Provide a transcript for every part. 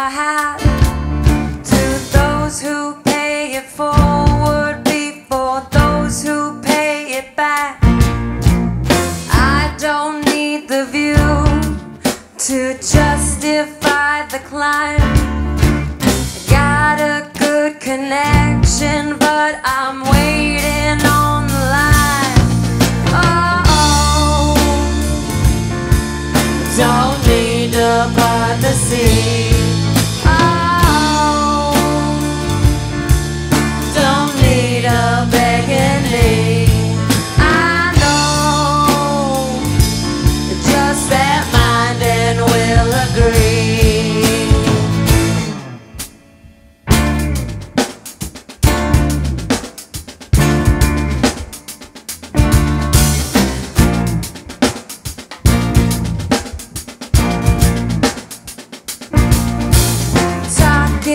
my hat to those who pay it forward before those who pay it back. I don't need the view to justify the climb. Got a good connection, but I'm waiting on the line. Oh, don't need a by the sea.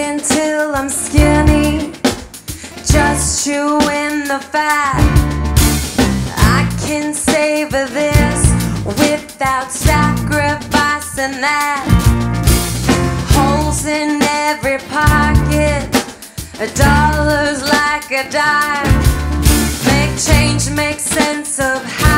Talking till I'm skinny, just chewing the fat. I can savor this without sacrificing that. Holes in every pocket, a dollars like a dime. Make change, make sense of how.